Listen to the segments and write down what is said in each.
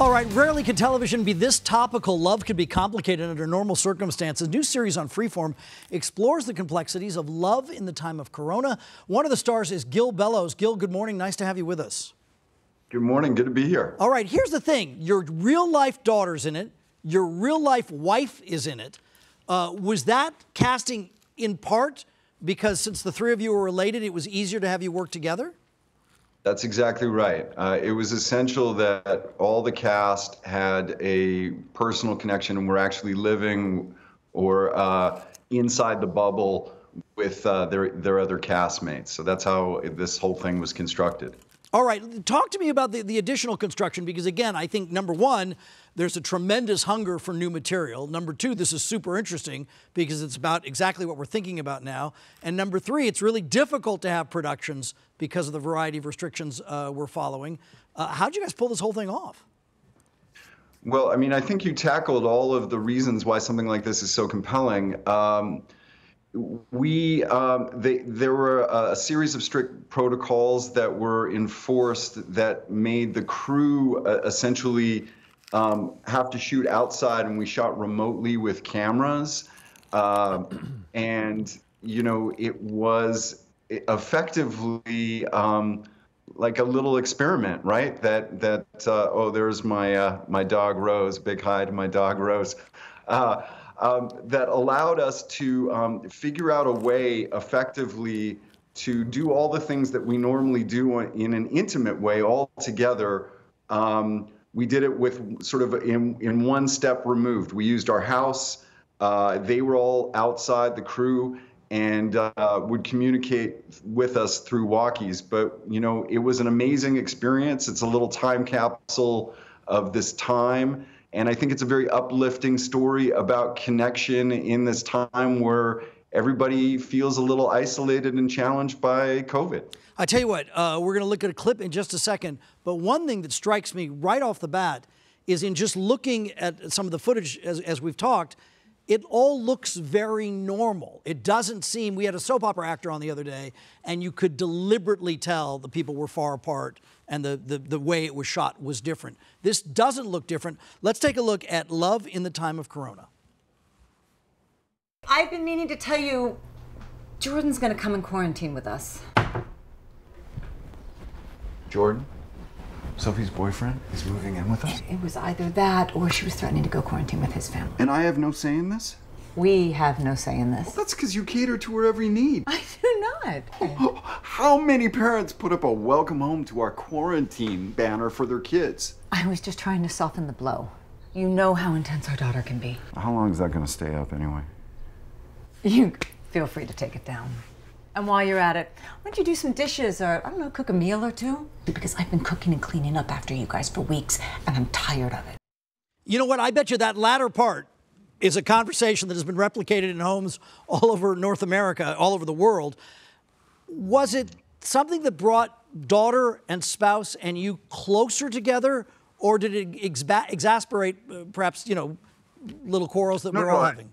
All right, rarely can television be this topical. Love can be complicated under normal circumstances. A new series on Freeform explores the complexities of love in the time of Corona. One of the stars is Gil Bellows. Gil, good morning. Nice to have you with us. Good morning. Good to be here. All right, here's the thing your real life daughter's in it, your real life wife is in it. Uh, was that casting in part because since the three of you were related, it was easier to have you work together? That's exactly right. Uh, it was essential that all the cast had a personal connection and were actually living or uh, inside the bubble with uh, their their other castmates. So that's how this whole thing was constructed. All right, talk to me about the, the additional construction because, again, I think number one, there's a tremendous hunger for new material. Number two, this is super interesting because it's about exactly what we're thinking about now. And number three, it's really difficult to have productions because of the variety of restrictions uh, we're following. Uh, how'd you guys pull this whole thing off? Well, I mean, I think you tackled all of the reasons why something like this is so compelling. Um, we um, they, there were a, series of strict protocols that were enforced that made the crew uh, essentially um, have to shoot outside, and we shot remotely with cameras. Uh, and you know, it was effectively um, like a little experiment, right? That that uh, oh, there's my uh, my dog Rose. Big hi to my dog Rose. Um, that allowed us to um, figure out a way effectively to do all the things that we normally do in an intimate way all together. Um, we did it with sort of in, in one step removed. We used our house. Uh, they were all outside the crew and uh, would communicate with us through walkies. But you know, it was an amazing experience. It's a little time capsule of this time. And I think it's a very uplifting story about connection in this time where everybody feels a little isolated and challenged by COVID. I tell you what, uh, we're going to look at a clip in just a second. But one thing that strikes me right off the bat is in just looking at some of the footage as, as we've talked, it all looks very normal. It doesn't seem, we had a soap opera actor on the other day, and you could deliberately tell the people were far apart and the, the, the way it was shot was different. This doesn't look different. Let's take a look at Love in the Time of Corona. I've been meaning to tell you, Jordan's gonna come and quarantine with us. Jordan? Sophie's boyfriend is moving in with us? It was either that or she was threatening to go quarantine with his family. And I have no say in this? We have no say in this. Well, that's because you cater to her every need. I do not. How many parents put up a welcome home to our quarantine banner for their kids? I was just trying to soften the blow. You know how intense our daughter can be. How long is that going to stay up anyway? You feel free to take it down. And while you're at it, why don't you do some dishes or, I don't know, cook a meal or two? Because I've been cooking and cleaning up after you guys for weeks and I'm tired of it. You know what? I bet you that latter part is a conversation that has been replicated in homes all over North America, all over the world. Was it something that brought daughter and spouse and you closer together, or did it exasperate uh, perhaps, you know, little quarrels that no, we're all having?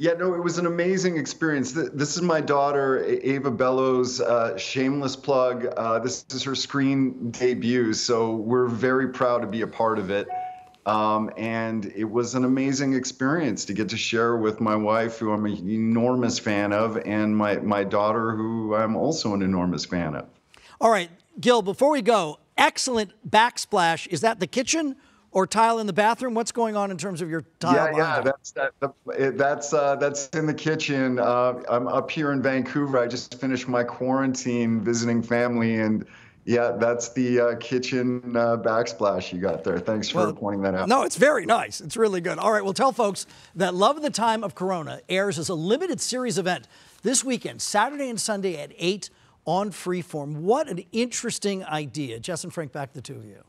Yeah, no, it was an amazing experience. This is my daughter, Ava Bellows, uh, shameless plug. Uh, this is her screen debut, so we're very proud to be a part of it. Um, and it was an amazing experience to get to share with my wife, who I'm an enormous fan of, and my, my daughter, who I'm also an enormous fan of. All right, Gil, before we go, excellent backsplash. Is that the kitchen or tile in the bathroom? What's going on in terms of your tile? Yeah, yeah, that's that, that's uh, that's in the kitchen. Uh, I'm up here in Vancouver. I just finished my quarantine visiting family, and yeah, that's the uh, kitchen uh, backsplash you got there. Thanks for well, pointing that out. No, it's very nice. It's really good. All right, well, tell folks that Love of the Time of Corona airs as a limited series event this weekend, Saturday and Sunday at 8 on Freeform. What an interesting idea. Jess and Frank, back to the two of you.